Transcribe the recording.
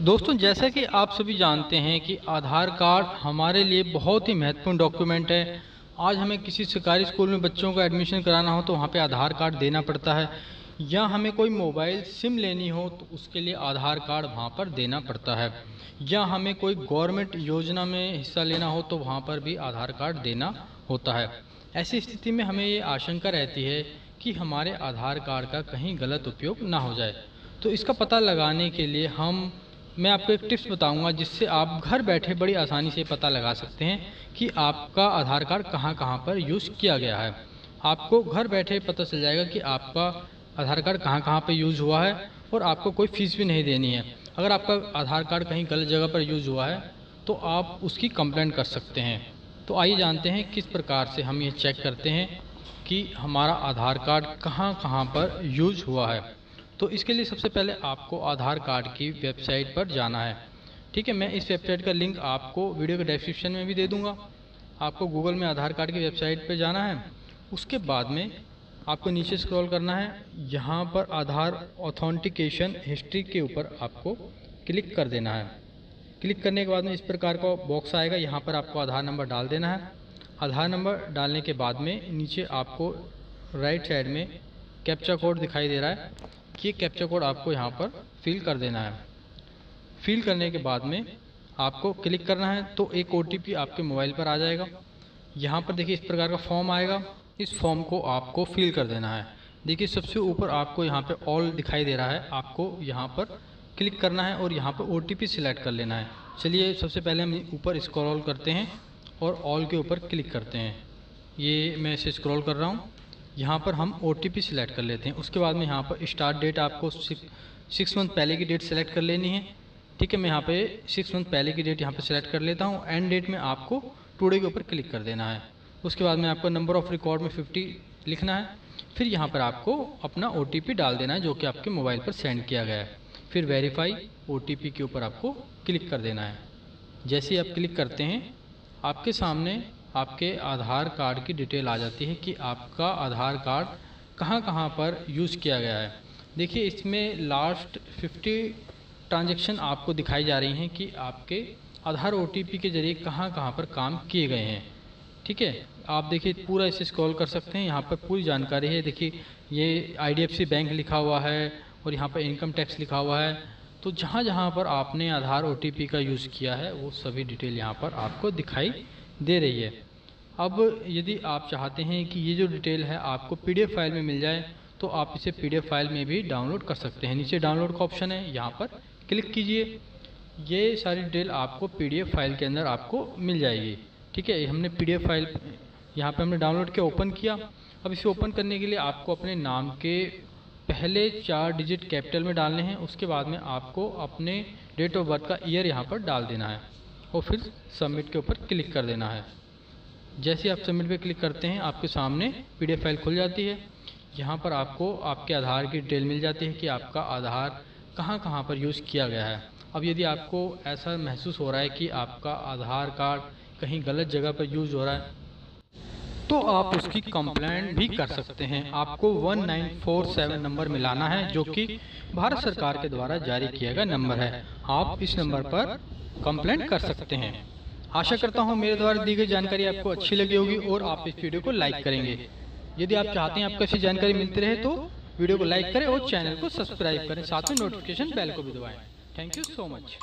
दोस्तों, जैसा कि आप सभी जानते हैं कि आधार कार्ड हमारे लिए बहुत ही महत्वपूर्ण डॉक्यूमेंट है। आज हमें किसी सरकारी स्कूल में बच्चों का एडमिशन कराना हो तो वहाँ पे आधार कार्ड देना पड़ता है। या हमें कोई मोबाइल सिम लेनी हो तो उसके लिए आधार कार्ड वहाँ पर देना पड़ता है। या हमें कोई गवर्नमेंट योजना में हिस्सा लेना हो तो वहाँ पर भी आधार कार्ड देना होता है। ऐसी स्थिति में हमें ये आशंका रहती है कि हमारे आधार कार्ड का कहीं गलत उपयोग ना हो जाए। तो इसका पता लगाने के लिए हम मैं आपको एक टिप्स बताऊँगा जिससे आप घर बैठे बड़ी आसानी से पता लगा सकते हैं कि आपका आधार कार्ड कहाँ कहाँ पर यूज़ किया गया है। आपको घर बैठे पता चल जाएगा कि आपका आधार कार्ड कहाँ कहाँ पर यूज़ हुआ है और आपको कोई फ़ीस भी नहीं देनी है। अगर आपका आधार कार्ड कहीं गलत जगह पर यूज़ हुआ है तो आप उसकी कंप्लेंट कर सकते हैं। तो आइए जानते हैं किस प्रकार से हम ये चेक करते हैं कि हमारा आधार कार्ड कहाँ कहाँ पर यूज़ हुआ है। तो इसके लिए सबसे पहले आपको आधार कार्ड की वेबसाइट पर जाना है। ठीक है, मैं इस वेबसाइट का लिंक आपको वीडियो के डिस्क्रिप्शन में भी दे दूँगा। आपको गूगल में आधार कार्ड की वेबसाइट पर जाना है। उसके बाद में आपको नीचे स्क्रॉल करना है। यहाँ पर आधार ऑथेंटिकेशन हिस्ट्री के ऊपर आपको क्लिक कर देना है। क्लिक करने के बाद में इस प्रकार का बॉक्स आएगा। यहाँ पर आपको आधार नंबर डाल देना है। आधार नंबर डालने के बाद में नीचे आपको राइट साइड में कैप्चा कोड दिखाई दे रहा है। ये कैप्चा कोड आपको यहाँ पर फिल कर देना है। फिल करने के बाद में आपको क्लिक करना है तो एक ओटीपी आपके मोबाइल पर आ जाएगा। यहाँ पर देखिए इस प्रकार का फॉर्म आएगा। इस फॉर्म को आपको फिल कर देना है। देखिए सबसे ऊपर आपको यहाँ पे ऑल दिखाई दे रहा है। आपको यहाँ पर क्लिक करना है और यहाँ पर ओ टी सिलेक्ट कर लेना है। चलिए सबसे पहले हम ऊपर स्क्रॉल करते हैं और ऑल के ऊपर क्लिक करते हैं। ये मैं इसे स्क्रॉल कर रहा हूँ। यहाँ पर हम ओ टी सिलेक्ट कर लेते हैं। उसके बाद में यहाँ पर स्टार्ट डेट आपको सिक्स मंथ पहले की डेट सेलेक्ट कर लेनी है। ठीक है, मैं यहाँ पे सिक्स मंथ पहले की डेट यहाँ पे सेलेक्ट कर लेता हूँ। एंड डेट में आपको टुडे के ऊपर क्लिक कर देना है। उसके बाद में आपको नंबर ऑफ़ रिकॉर्ड में फिफ्टी लिखना है। फिर यहाँ पर आपको अपना ओटीपी डाल देना है, जो कि आपके मोबाइल पर सेंड किया गया है। फिर वेरीफाई ओटीपी के ऊपर आपको क्लिक कर देना है। जैसे ही आप क्लिक करते हैं, आपके सामने आपके आधार कार्ड की डिटेल आ जाती है कि आपका आधार कार्ड कहाँ कहाँ पर यूज़ किया गया है। देखिए, इसमें लास्ट 50 ट्रांजेक्शन आपको दिखाई जा रही हैं कि आपके आधार ओटीपी के ज़रिए कहाँ कहाँ पर काम किए गए हैं। ठीक है? आप देखिए, पूरा इसे स्क्रॉल कर सकते हैं। यहाँ पर पूरी जानकारी है। देखिए, ये आईडीएफसी बैंक लिखा हुआ है और यहाँ पर इनकम टैक्स लिखा हुआ है। तो जहाँ जहाँ पर आपने आधार ओटीपी का यूज़ किया है, वो सभी डिटेल यहाँ पर आपको दिखाई दे रही है। अब यदि आप चाहते हैं कि ये जो डिटेल है आपको पीडीएफ फ़ाइल में मिल जाए तो आप इसे पीडीएफ फ़ाइल में भी डाउनलोड कर सकते हैं। नीचे डाउनलोड का ऑप्शन है, यहाँ पर क्लिक कीजिए। ये सारी डिटेल आपको पीडीएफ फ़ाइल के अंदर आपको मिल जाएगी। ठीक है, हमने पीडीएफ फ़ाइल यहाँ पे हमने डाउनलोड किया ओपन किया। अब इसे ओपन करने के लिए आपको अपने नाम के पहले चार डिजिट कैपिटल में डालने हैं। उसके बाद में आपको अपने डेट ऑफ़ बर्थ का ईयर यहाँ पर डाल देना है। और फिर सबमिट के ऊपर क्लिक कर देना है। जैसे आप सबमिट पे क्लिक करते हैं, आपके सामने पीडीएफ फ़ाइल खुल जाती है। यहाँ पर आपको आपके आधार की डिटेल मिल जाती है कि आपका आधार कहाँ कहाँ पर यूज़ किया गया है। अब यदि आपको ऐसा महसूस हो रहा है कि आपका आधार कार्ड कहीं गलत जगह पर यूज़ हो रहा है तो आप उसकी कंप्लेंट भी कर सकते हैं। आपको 1947 नंबर मिलाना है, जो कि भारत सरकार के द्वारा जारी किया गया नंबर है। आप इस नंबर पर कंप्लेंट कर सकते हैं। आशा करता हूँ मेरे द्वारा दी गई जानकारी आपको अच्छी लगी होगी और आप इस वीडियो को लाइक करेंगे। यदि आप चाहते हैं आपको ऐसी जानकारी मिलती रहे तो वीडियो को लाइक करें और चैनल को सब्सक्राइब करें। साथ में नोटिफिकेशन बेल को भी दबाएँ। Thank you so much